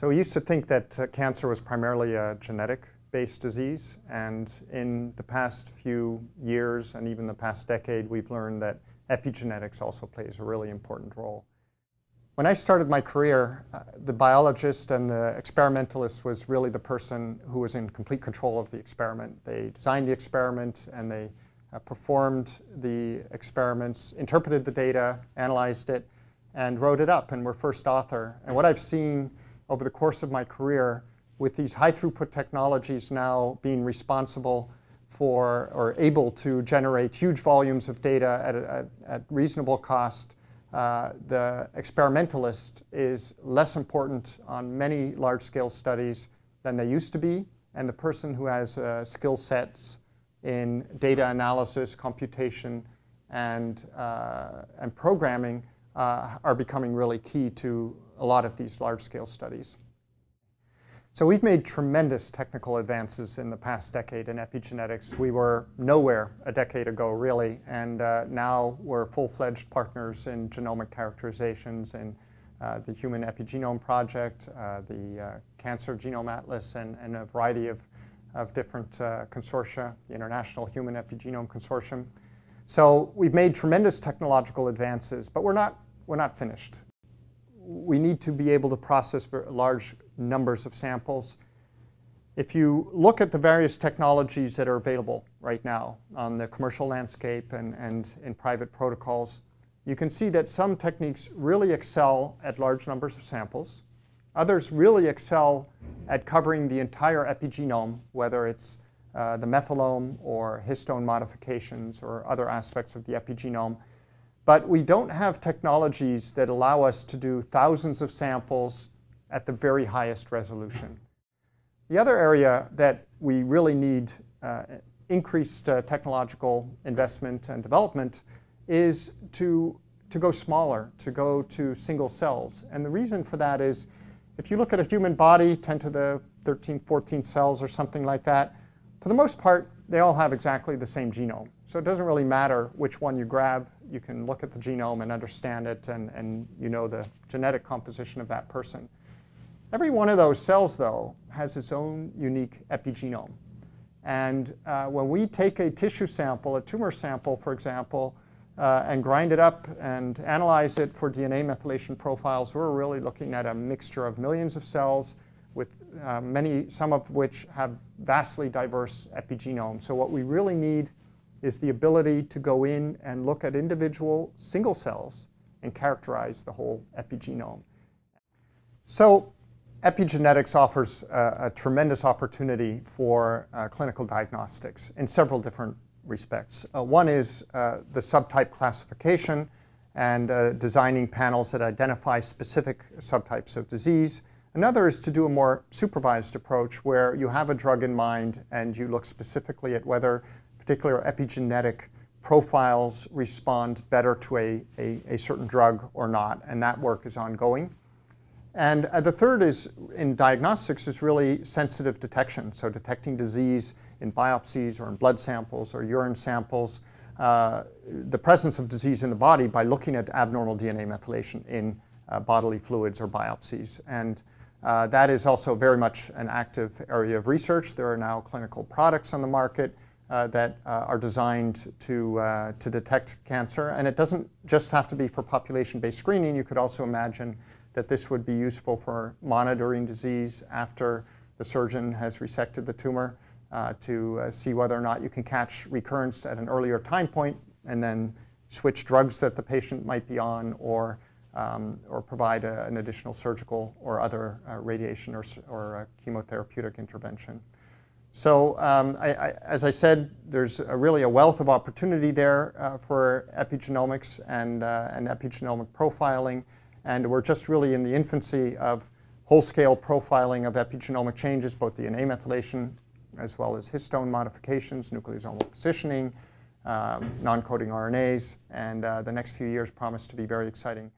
So we used to think that uh, cancer was primarily a genetic-based disease, and in the past few years and even the past decade, we've learned that epigenetics also plays a really important role. When I started my career, uh, the biologist and the experimentalist was really the person who was in complete control of the experiment. They designed the experiment and they uh, performed the experiments, interpreted the data, analyzed it, and wrote it up and were first author. And what I've seen over the course of my career with these high throughput technologies now being responsible for or able to generate huge volumes of data at, at, at reasonable cost, uh, the experimentalist is less important on many large scale studies than they used to be, and the person who has uh, skill sets in data analysis, computation, and, uh, and programming uh, are becoming really key to a lot of these large-scale studies. So we've made tremendous technical advances in the past decade in epigenetics. We were nowhere a decade ago, really, and uh, now we're full-fledged partners in genomic characterizations in uh, the Human Epigenome Project, uh, the uh, Cancer Genome Atlas, and, and, a variety of, of different uh, consortia, the International Human Epigenome Consortium. So we've made tremendous technological advances, but we're not, we're not finished. We need to be able to process large numbers of samples. If you look at the various technologies that are available right now on the commercial landscape and, and in private protocols, you can see that some techniques really excel at large numbers of samples. Others really excel at covering the entire epigenome, whether it's uh, the methylome or histone modifications or other aspects of the epigenome. But we don't have technologies that allow us to do thousands of samples at the very highest resolution. The other area that we really need uh, increased uh, technological investment and development is to, to go smaller, to go to single cells. And the reason for that is if you look at a human body, 10 to the 13, 14 cells or something like that, for the most part, they all have exactly the same genome. So it doesn't really matter which one you grab. You can look at the genome and understand it, and, and you know the genetic composition of that person. Every one of those cells, though, has its own unique epigenome. And uh, when we take a tissue sample, a tumor sample, for example, uh, and grind it up and analyze it for DNA methylation profiles, we're really looking at a mixture of millions of cells with uh, many, some of which have vastly diverse epigenomes. So what we really need is the ability to go in and look at individual single cells and characterize the whole epigenome. So epigenetics offers a, a tremendous opportunity for uh, clinical diagnostics in several different respects. Uh, one is uh, the subtype classification and uh, designing panels that identify specific subtypes of disease. Another is to do a more supervised approach where you have a drug in mind and you look specifically at whether particular epigenetic profiles respond better to a, a, a certain drug or not, and that work is ongoing. And uh, the third is in diagnostics is really sensitive detection, so detecting disease in biopsies or in blood samples or urine samples, uh, the presence of disease in the body by looking at abnormal DNA methylation in uh, bodily fluids or biopsies. And uh, that is also very much an active area of research. There are now clinical products on the market uh, that uh, are designed to, uh, to detect cancer. And it doesn't just have to be for population-based screening. You could also imagine that this would be useful for monitoring disease after the surgeon has resected the tumor uh, to uh, see whether or not you can catch recurrence at an earlier time point and then switch drugs that the patient might be on or um, or provide a, an additional surgical or other uh, radiation or, or chemotherapeutic intervention. So um, I, I, as I said, there's a really a wealth of opportunity there uh, for epigenomics and, uh, and epigenomic profiling. And we're just really in the infancy of whole-scale profiling of epigenomic changes, both the DNA methylation as well as histone modifications, nucleosomal positioning, um, non-coding RNAs, and uh, the next few years promise to be very exciting.